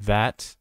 that